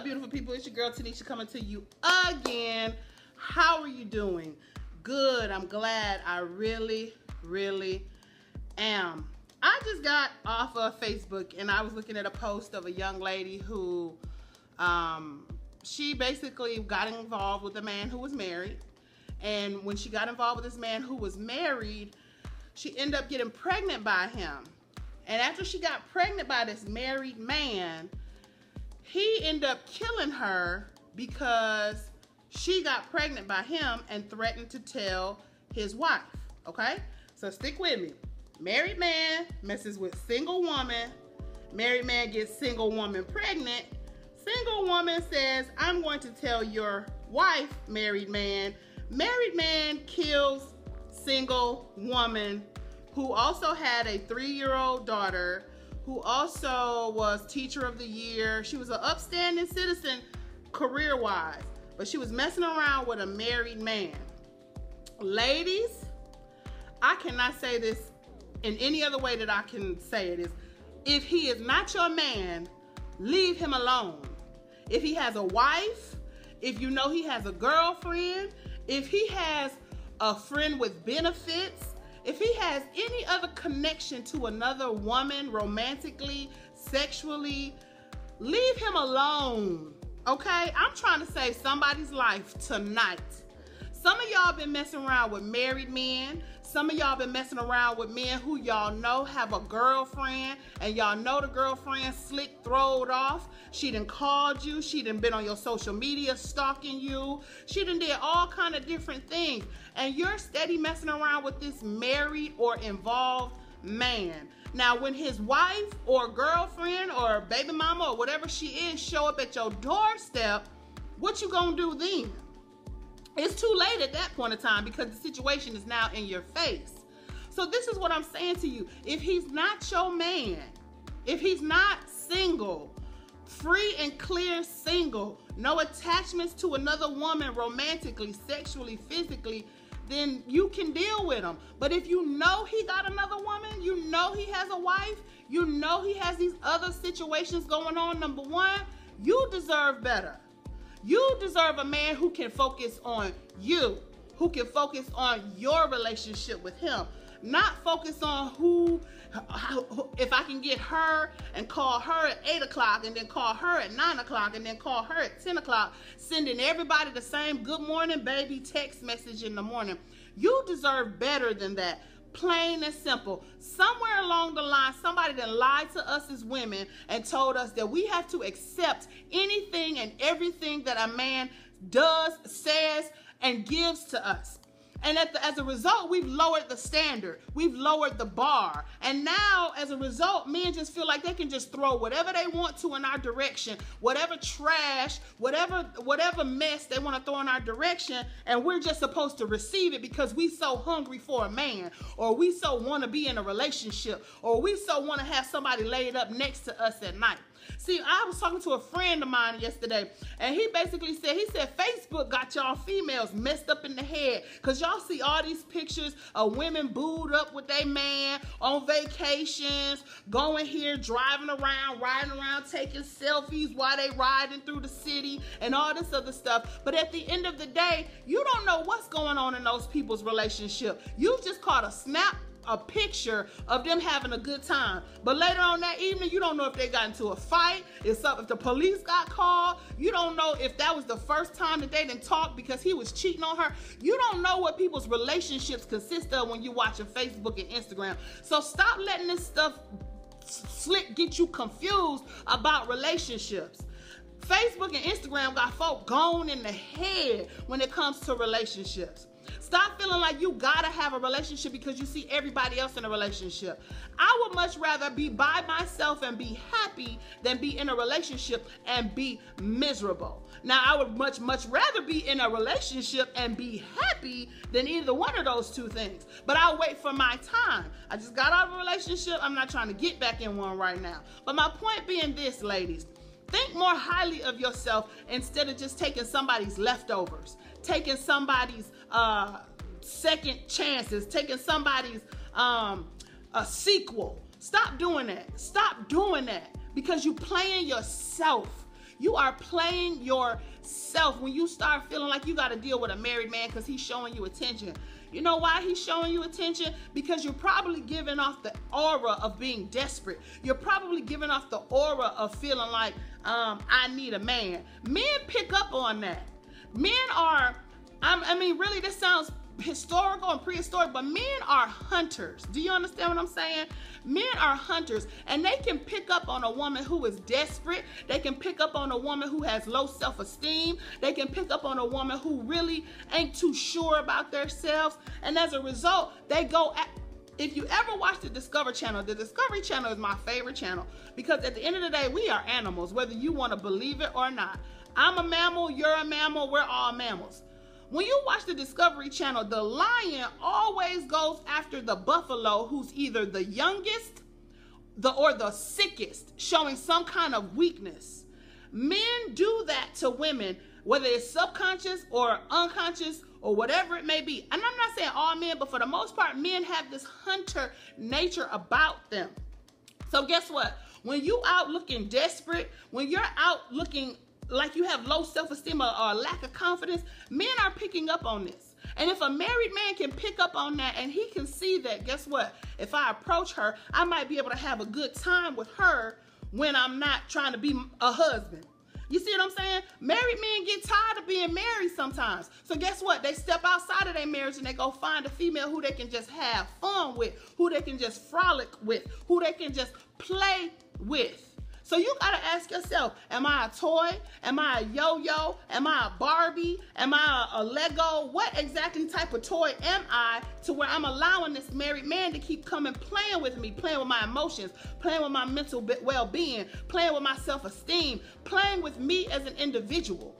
up, beautiful people? It's your girl Tynisha coming to you again. How are you doing? Good. I'm glad. I really, really am. I just got off of Facebook and I was looking at a post of a young lady who, um, she basically got involved with a man who was married. And when she got involved with this man who was married, she ended up getting pregnant by him. And after she got pregnant by this married man, he ended up killing her because she got pregnant by him and threatened to tell his wife. Okay? So stick with me. Married man messes with single woman. Married man gets single woman pregnant. Single woman says, I'm going to tell your wife, married man. Married man kills single woman who also had a three-year-old daughter who also was teacher of the year. She was an upstanding citizen career-wise, but she was messing around with a married man. Ladies, I cannot say this in any other way that I can say it is if he is not your man, leave him alone. If he has a wife, if you know he has a girlfriend, if he has a friend with benefits, if he has any other connection to another woman romantically, sexually, leave him alone. Okay? I'm trying to save somebody's life tonight. Some of y'all been messing around with married men. Some of y'all been messing around with men who y'all know have a girlfriend and y'all know the girlfriend slick throwed off. She done called you. She done been on your social media stalking you. She done did all kind of different things. And you're steady messing around with this married or involved man. Now, when his wife or girlfriend or baby mama or whatever she is show up at your doorstep, what you gonna do then? It's too late at that point in time because the situation is now in your face. So this is what I'm saying to you. If he's not your man, if he's not single, free and clear single, no attachments to another woman romantically, sexually, physically, then you can deal with him. But if you know he got another woman, you know he has a wife, you know he has these other situations going on, number one, you deserve better. You deserve a man who can focus on you, who can focus on your relationship with him, not focus on who, if I can get her and call her at 8 o'clock and then call her at 9 o'clock and then call her at 10 o'clock, sending everybody the same good morning, baby text message in the morning. You deserve better than that. Plain and simple. Somewhere along the line, somebody that lied to us as women and told us that we have to accept anything and everything that a man does, says, and gives to us. And the, as a result, we've lowered the standard. We've lowered the bar. And now, as a result, men just feel like they can just throw whatever they want to in our direction, whatever trash, whatever whatever mess they want to throw in our direction, and we're just supposed to receive it because we so hungry for a man, or we so want to be in a relationship, or we so want to have somebody laid up next to us at night. See, I was talking to a friend of mine yesterday, and he basically said, he said, Facebook got y'all females messed up in the head because y'all see all these pictures of women booed up with their man on vacations, going here, driving around, riding around, taking selfies while they riding through the city and all this other stuff. But at the end of the day, you don't know what's going on in those people's relationship. You've just caught a snap a picture of them having a good time. But later on that evening, you don't know if they got into a fight, if, if the police got called. You don't know if that was the first time that they didn't talk because he was cheating on her. You don't know what people's relationships consist of when you're watching Facebook and Instagram. So stop letting this stuff slick get you confused about relationships. Facebook and Instagram got folk gone in the head when it comes to relationships. Stop feeling like you gotta have a relationship because you see everybody else in a relationship. I would much rather be by myself and be happy than be in a relationship and be miserable. Now, I would much, much rather be in a relationship and be happy than either one of those two things. But I'll wait for my time. I just got out of a relationship. I'm not trying to get back in one right now. But my point being this, ladies. Think more highly of yourself instead of just taking somebody's leftovers, taking somebody's uh, second chances, taking somebody's um, a sequel. Stop doing that. Stop doing that because you playing yourself. You are playing yourself when you start feeling like you got to deal with a married man because he's showing you attention. You know why he's showing you attention? Because you're probably giving off the aura of being desperate. You're probably giving off the aura of feeling like, um, I need a man. Men pick up on that. Men are, I mean, really, this sounds historical and prehistoric, but men are hunters. Do you understand what I'm saying? Men are hunters and they can pick up on a woman who is desperate. They can pick up on a woman who has low self esteem. They can pick up on a woman who really ain't too sure about themselves. And as a result, they go at, if you ever watch the Discovery Channel, the Discovery Channel is my favorite channel because at the end of the day, we are animals, whether you want to believe it or not. I'm a mammal, you're a mammal, we're all mammals. When you watch the Discovery Channel, the lion always goes after the buffalo who's either the youngest the or the sickest, showing some kind of weakness. Men do that to women, whether it's subconscious or unconscious or whatever it may be. And I'm not saying all men, but for the most part, men have this hunter nature about them. So guess what? When you out looking desperate, when you're out looking like you have low self-esteem or, or lack of confidence, men are picking up on this. And if a married man can pick up on that and he can see that, guess what? If I approach her, I might be able to have a good time with her when I'm not trying to be a husband. You see what I'm saying? Married men get tired of being married sometimes. So guess what? They step outside of their marriage and they go find a female who they can just have fun with, who they can just frolic with, who they can just play with. So you gotta ask yourself, am I a toy? Am I a yo-yo? Am I a Barbie? Am I a, a Lego? What exactly type of toy am I to where I'm allowing this married man to keep coming playing with me, playing with my emotions, playing with my mental well-being, playing with my self-esteem, playing with me as an individual.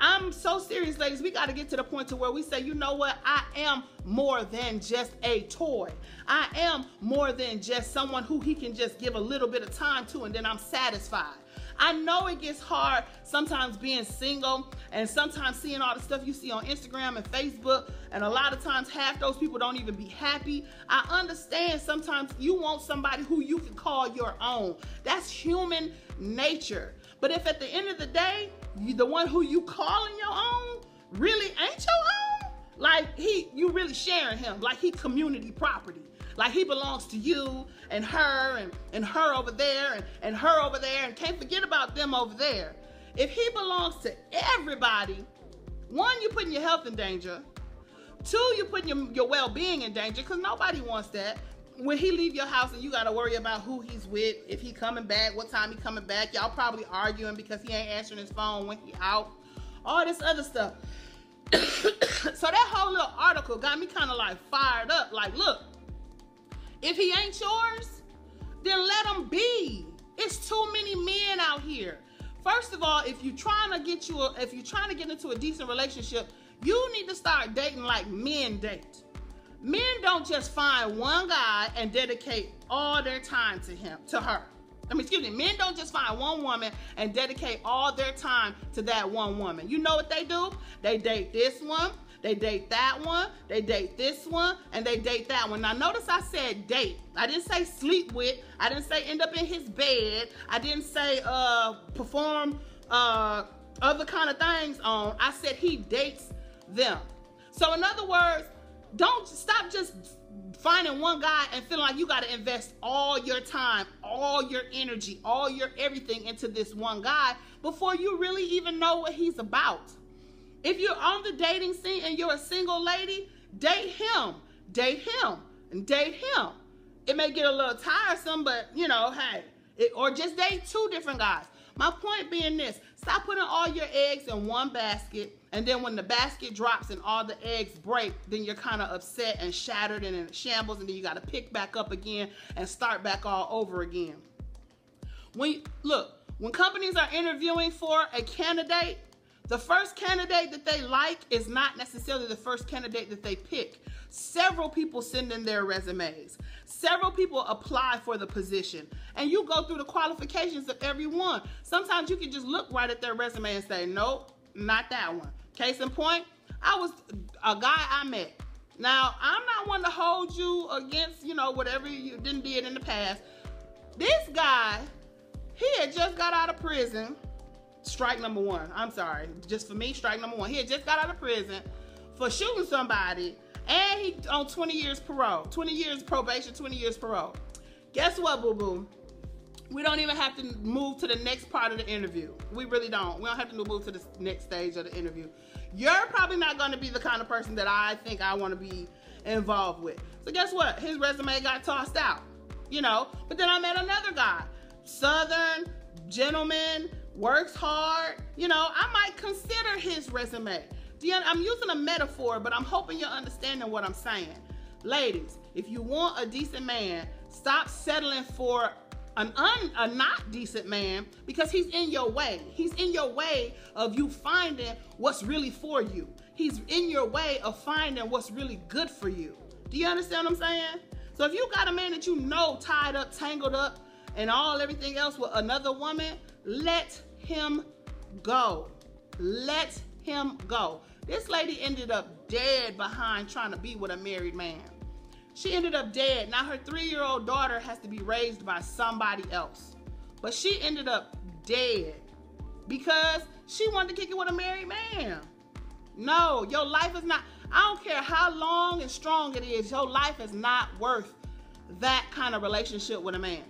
I'm so serious, ladies. We got to get to the point to where we say, you know what? I am more than just a toy. I am more than just someone who he can just give a little bit of time to and then I'm satisfied. I know it gets hard sometimes being single and sometimes seeing all the stuff you see on Instagram and Facebook. And a lot of times, half those people don't even be happy. I understand sometimes you want somebody who you can call your own. That's human nature. But if at the end of the day, you, the one who you calling your own really ain't your own, like he, you really sharing him, like he community property. Like he belongs to you and her and, and her over there and, and her over there and can't forget about them over there. If he belongs to everybody, one, you're putting your health in danger. Two, you're putting your, your well-being in danger because nobody wants that when he leave your house and you got to worry about who he's with, if he coming back, what time he coming back. Y'all probably arguing because he ain't answering his phone when he out. All this other stuff. so that whole little article got me kind of like fired up. Like, look, if he ain't yours, then let him be. It's too many men out here. First of all, if you're trying to get you, a, if you're trying to get into a decent relationship, you need to start dating like men date. Men don't just find one guy and dedicate all their time to him, to her. I mean, excuse me, men don't just find one woman and dedicate all their time to that one woman. You know what they do? They date this one, they date that one, they date this one, and they date that one. Now, notice I said date. I didn't say sleep with. I didn't say end up in his bed. I didn't say uh, perform uh, other kind of things on. I said he dates them. So, in other words, don't stop just finding one guy and feeling like you got to invest all your time, all your energy, all your everything into this one guy before you really even know what he's about. If you're on the dating scene and you're a single lady, date him, date him, and date him. It may get a little tiresome, but you know, hey, it, or just date two different guys. My point being this stop putting all your eggs in one basket. And then when the basket drops and all the eggs break, then you're kind of upset and shattered and in shambles. And then you got to pick back up again and start back all over again. When you, look, when companies are interviewing for a candidate, the first candidate that they like is not necessarily the first candidate that they pick. Several people send in their resumes. Several people apply for the position. And you go through the qualifications of everyone. Sometimes you can just look right at their resume and say, nope, not that one. Case in point, I was a guy I met. Now, I'm not one to hold you against, you know, whatever you didn't did in the past. This guy, he had just got out of prison strike number one. I'm sorry. Just for me, strike number one. He had just got out of prison for shooting somebody and he on 20 years parole. 20 years probation, 20 years parole. Guess what, boo boo? We don't even have to move to the next part of the interview. We really don't. We don't have to move to the next stage of the interview. You're probably not going to be the kind of person that I think I want to be involved with. So guess what? His resume got tossed out. You know, but then I met another guy, Southern gentleman, works hard. You know, I might consider his resume. I'm using a metaphor, but I'm hoping you're understanding what I'm saying. Ladies, if you want a decent man, stop settling for an un, a not decent man because he's in your way. He's in your way of you finding what's really for you. He's in your way of finding what's really good for you. Do you understand what I'm saying? So if you got a man that you know tied up, tangled up, and all everything else with another woman, let him go. Let him go. This lady ended up dead behind trying to be with a married man. She ended up dead. Now her three-year-old daughter has to be raised by somebody else. But she ended up dead because she wanted to kick it with a married man. No, your life is not, I don't care how long and strong it is, your life is not worth that kind of relationship with a man.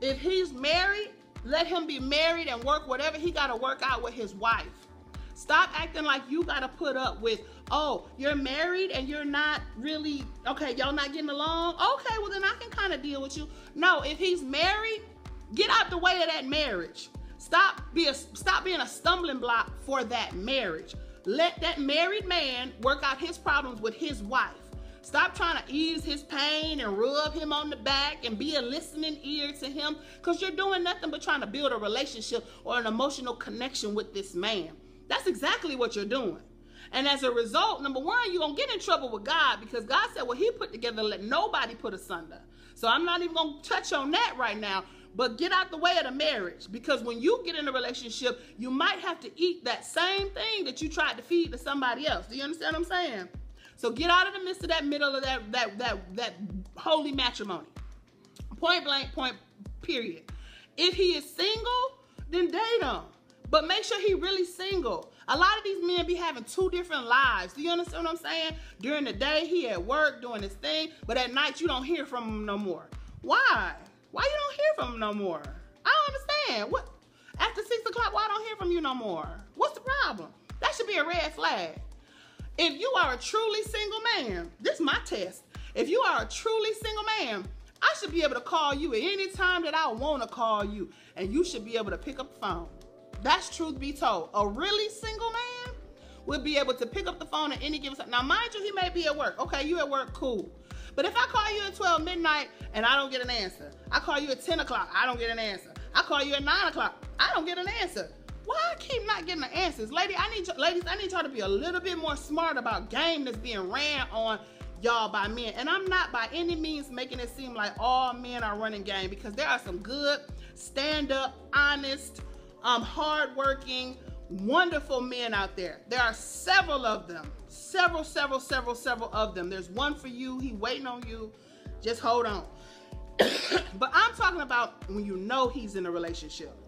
If he's married, let him be married and work whatever he got to work out with his wife. Stop acting like you got to put up with, oh, you're married and you're not really, okay, y'all not getting along? Okay, well, then I can kind of deal with you. No, if he's married, get out the way of that marriage. Stop, be a, stop being a stumbling block for that marriage. Let that married man work out his problems with his wife. Stop trying to ease his pain and rub him on the back and be a listening ear to him because you're doing nothing but trying to build a relationship or an emotional connection with this man. That's exactly what you're doing. And as a result, number one, you're going to get in trouble with God because God said, well, he put together, let nobody put asunder. So I'm not even going to touch on that right now. But get out the way of the marriage because when you get in a relationship, you might have to eat that same thing that you tried to feed to somebody else. Do you understand what I'm saying? So get out of the midst of that middle of that that that that holy matrimony. Point blank, point period. If he is single, then date him. But make sure he really single. A lot of these men be having two different lives. Do you understand what I'm saying? During the day, he at work doing his thing, but at night you don't hear from him no more. Why? Why you don't hear from him no more? I don't understand. What? After six o'clock, why I don't hear from you no more? What's the problem? That should be a red flag. If you are a truly single man, this is my test. If you are a truly single man, I should be able to call you at any time that I want to call you, and you should be able to pick up the phone. That's truth be told. A really single man would be able to pick up the phone at any given time. Now, mind you, he may be at work. Okay, you at work, cool. But if I call you at 12 midnight and I don't get an answer, I call you at 10 o'clock, I don't get an answer. I call you at 9 o'clock, I don't get an answer. Why I keep not getting the answers? Lady, I need ladies, I need y'all to be a little bit more smart about game that's being ran on y'all by men. And I'm not by any means making it seem like all men are running game because there are some good, stand-up, honest, um, hardworking, wonderful men out there. There are several of them. Several, several, several, several of them. There's one for you. He waiting on you. Just hold on. but I'm talking about when you know he's in a relationship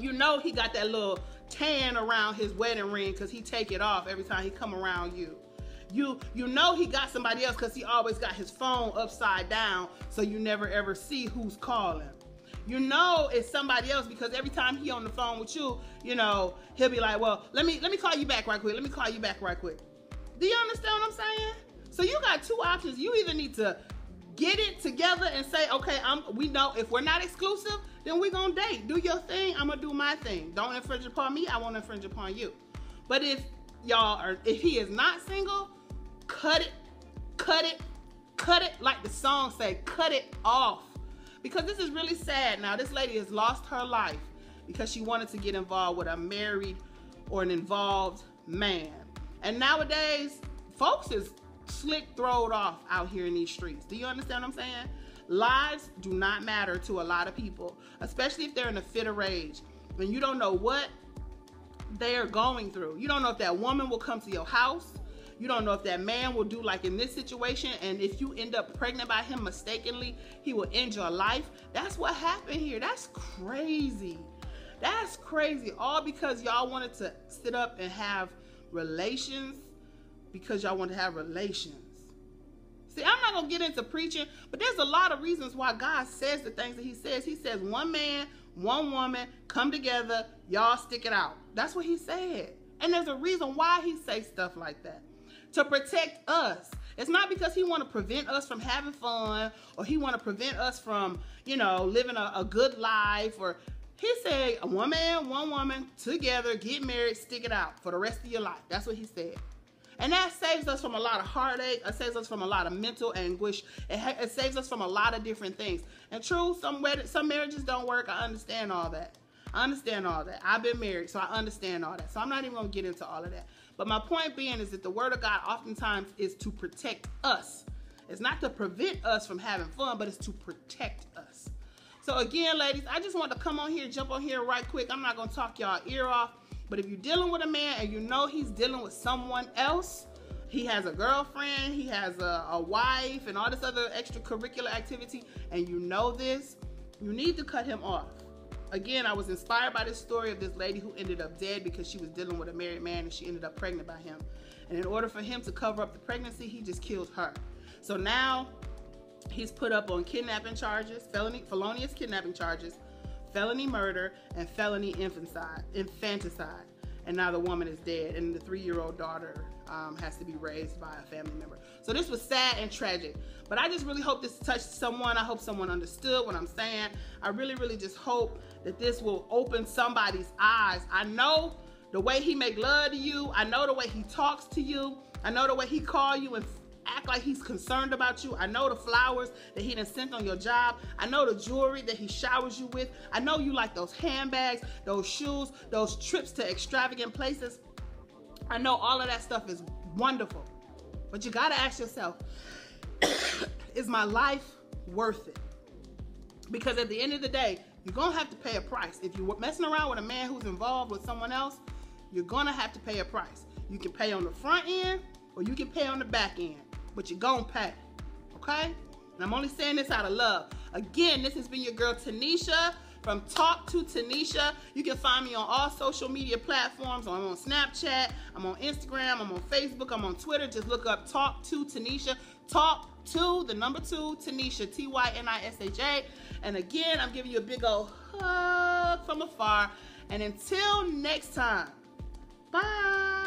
you know he got that little tan around his wedding ring because he take it off every time he come around you. You you know he got somebody else because he always got his phone upside down so you never ever see who's calling. You know it's somebody else because every time he on the phone with you, you know, he'll be like, well, let me let me call you back right quick. Let me call you back right quick. Do you understand what I'm saying? So you got two options. You either need to get it together and say, okay, I'm we know if we're not exclusive, then we're gonna date. Do your thing, I'm gonna do my thing. Don't infringe upon me, I won't infringe upon you. But if y'all are if he is not single, cut it, cut it, cut it, like the song say, cut it off. Because this is really sad now. This lady has lost her life because she wanted to get involved with a married or an involved man. And nowadays, folks is slick throwed off out here in these streets. Do you understand what I'm saying? Lives do not matter to a lot of people, especially if they're in a fit of rage. And you don't know what they're going through. You don't know if that woman will come to your house. You don't know if that man will do like in this situation. And if you end up pregnant by him mistakenly, he will end your life. That's what happened here. That's crazy. That's crazy. All because y'all wanted to sit up and have relations because y'all want to have relations. See, I'm not going to get into preaching, but there's a lot of reasons why God says the things that he says. He says one man, one woman, come together, y'all stick it out. That's what he said. And there's a reason why he says stuff like that. To protect us. It's not because he want to prevent us from having fun or he want to prevent us from, you know, living a, a good life or he said one man, one woman together, get married, stick it out for the rest of your life. That's what he said. And that saves us from a lot of heartache. It saves us from a lot of mental anguish. It, it saves us from a lot of different things. And true, some some marriages don't work. I understand all that. I understand all that. I've been married, so I understand all that. So I'm not even going to get into all of that. But my point being is that the word of God oftentimes is to protect us. It's not to prevent us from having fun, but it's to protect us. So again, ladies, I just want to come on here, jump on here right quick. I'm not going to talk y'all ear off. But if you're dealing with a man and you know he's dealing with someone else, he has a girlfriend, he has a, a wife, and all this other extracurricular activity, and you know this, you need to cut him off. Again, I was inspired by this story of this lady who ended up dead because she was dealing with a married man and she ended up pregnant by him. And in order for him to cover up the pregnancy, he just killed her. So now he's put up on kidnapping charges, felony, felonious kidnapping charges, felony murder, and felony infanticide. infanticide. And now the woman is dead, and the three-year-old daughter um, has to be raised by a family member. So this was sad and tragic. But I just really hope this touched someone. I hope someone understood what I'm saying. I really, really just hope that this will open somebody's eyes. I know the way he make love to you. I know the way he talks to you. I know the way he call you and act like he's concerned about you. I know the flowers that he done sent on your job. I know the jewelry that he showers you with. I know you like those handbags, those shoes, those trips to extravagant places. I know all of that stuff is wonderful. But you gotta ask yourself, is my life worth it? Because at the end of the day, you're gonna have to pay a price. If you're messing around with a man who's involved with someone else, you're gonna have to pay a price. You can pay on the front end or you can pay on the back end but you're gonna pay. Okay? And I'm only saying this out of love. Again, this has been your girl Tynisha from Talk to Tynisha. You can find me on all social media platforms. I'm on Snapchat, I'm on Instagram, I'm on Facebook, I'm on Twitter. Just look up Talk to Tynisha. Talk to the number two Tynisha, T Y N I S H A. And again, I'm giving you a big old hug from afar. And until next time, bye.